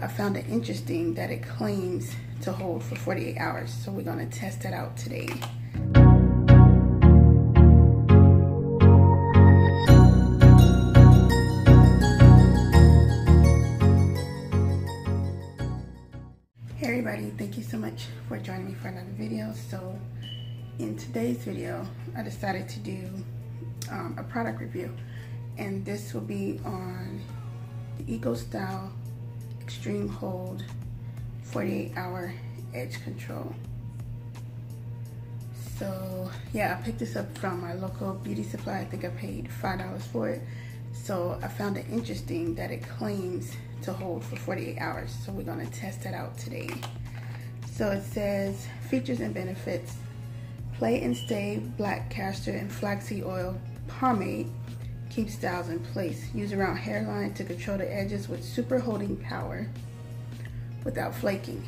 I found it interesting that it claims to hold for 48 hours. So we're gonna test it out today. Hey everybody, thank you so much for joining me for another video. So in today's video, I decided to do um, a product review and this will be on the Eco Styler Extreme Hold 48 Hour Edge Control. So yeah, I picked this up from my local beauty supply. I think I paid $5 for it. So I found it interesting that it claims to hold for 48 hours. So we're gonna test it out today. So it says features and benefits. Play and stay black castor and flaxseed oil pomade keeps styles in place. Use around hairline to control the edges with super holding power without flaking.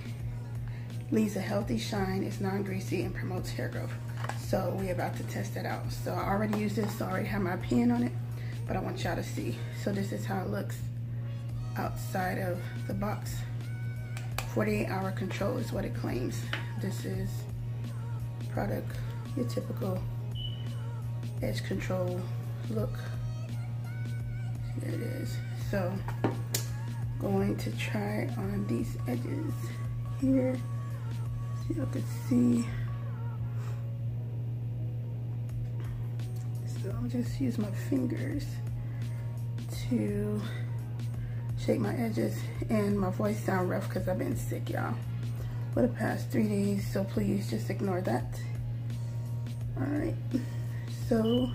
Leaves a healthy shine, it's non-greasy, and promotes hair growth. So we're about to test that out. So I already used this, so I already have my pen on it, but I want y'all to see. So this is how it looks outside of the box. 48 hour control is what it claims. This is product, your typical edge control look. There it is. So, going to try on these edges here. So you can see. So I'll just use my fingers to shake my edges and my voice sound rough because I've been sick y'all for the past three days so please just ignore that all right so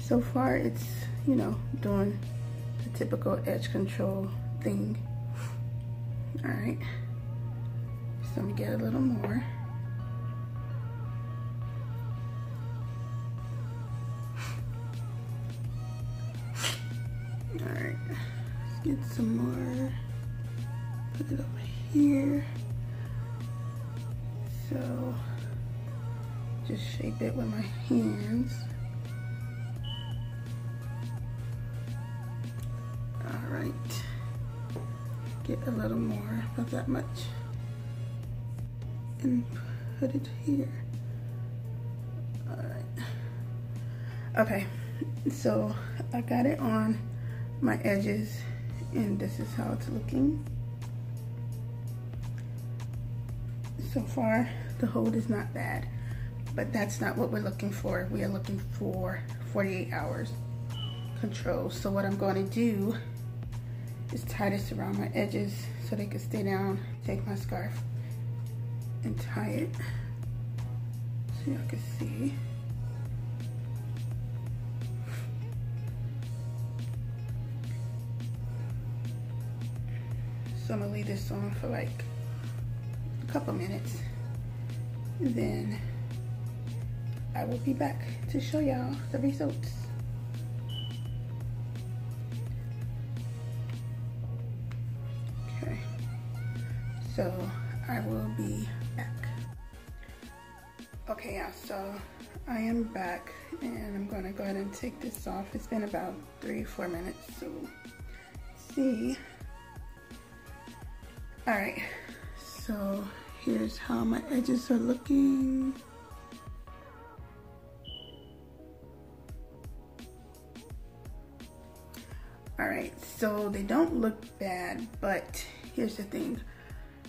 so far it's you know doing the typical edge control thing. All right. So I'm gonna get a little more. All right. Let's get some more. Put it over here. So just shape it with my hands get a little more, not that much, and put it here. All right. Okay, so I got it on my edges and this is how it's looking. So far, the hold is not bad, but that's not what we're looking for. We are looking for 48 hours control. So what I'm going to do just tie this around my edges so they can stay down. Take my scarf and tie it so y'all can see. So I'm gonna leave this on for like a couple minutes. And then I will be back to show y'all the results. So I will be back. Okay, yeah, so I am back and I'm gonna go ahead and take this off. It's been about three, four minutes, so see. All right, so here's how my edges are looking. All right, so they don't look bad, but here's the thing.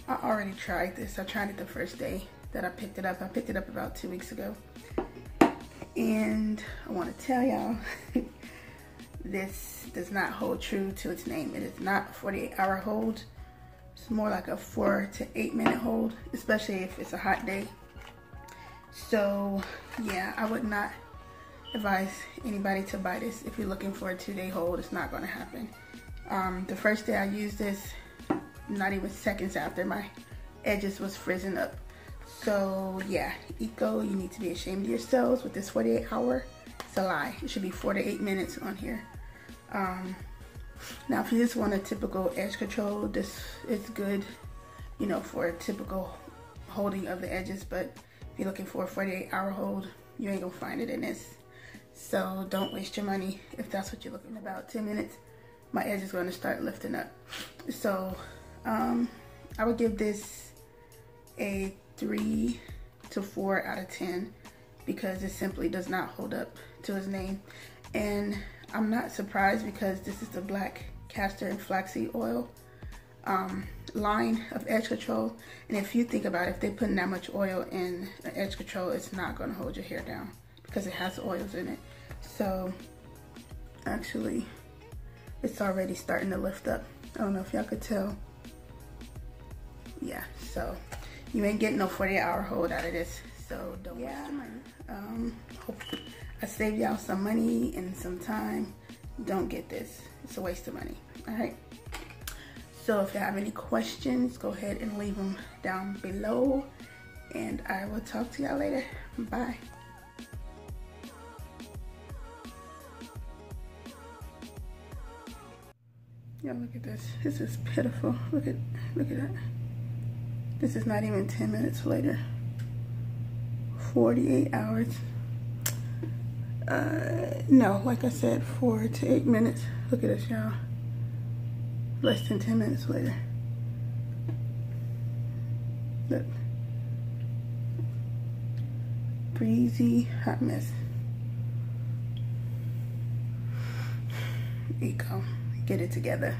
I already tried this. I tried it the first day that I picked it up. I picked it up about two weeks ago. And I want to tell y'all, this does not hold true to its name. It is not a 48 hour hold. It's more like a four to eight minute hold, especially if it's a hot day. So yeah, I would not advise anybody to buy this if you're looking for a two day hold. It's not gonna happen. Um, the first day I used this, not even seconds after my edges was frizzing up. So yeah, Eco, you need to be ashamed of yourselves with this 48 hour. It's a lie. It should be four to eight minutes on here. Um, now, if you just want a typical edge control, this is good, you know, for a typical holding of the edges. But if you're looking for a 48 hour hold, you ain't gonna find it in this. So don't waste your money if that's what you're looking about. 10 minutes, my edge is gonna start lifting up. So Um, I would give this a three to four out of 10 because it simply does not hold up to his name. And I'm not surprised because this is the black castor and flaxseed oil um, line of edge control. And if you think about it, if they're putting that much oil in edge control, it's not gonna hold your hair down because it has oils in it. So actually, it's already starting to lift up. I don't know if y'all could tell. Yeah, so you ain't getting no 48 hour hold out of this. So don't yeah. waste your money. Um, hope I saved y'all some money and some time. Don't get this. It's a waste of money. All right. So if you have any questions, go ahead and leave them down below. And I will talk to y'all later. Bye. Y'all look at this. This is pitiful. Look at look at that. This is not even 10 minutes later. 48 hours. Uh, no, like I said, four to eight minutes. Look at this, y'all. Less than 10 minutes later. Look. Breezy hot mess. Eco. Get it together.